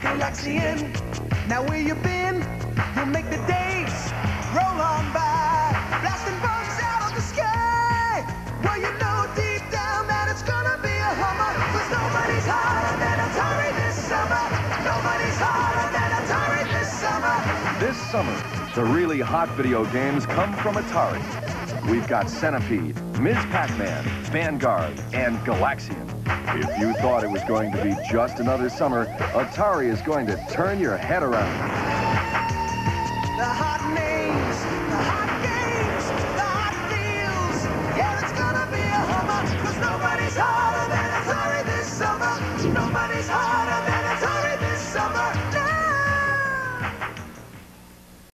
Galaxian. Now where you been? You'll make the days roll on by. Blasting bugs out of the sky. Well, you know deep down that it's gonna be a hummer. Cause nobody's than Atari this summer. Nobody's than Atari this summer. This summer, the really hot video games come from Atari. We've got Centipede, Ms. Pac-Man, Vanguard, and Galaxian. If you thought it was going to be just another summer, Atari is going to turn your head around. The hot names, the hot games, the hot deals. Yeah, it's gonna be a hummer, cause nobody's hotter than Atari this summer. Nobody's harder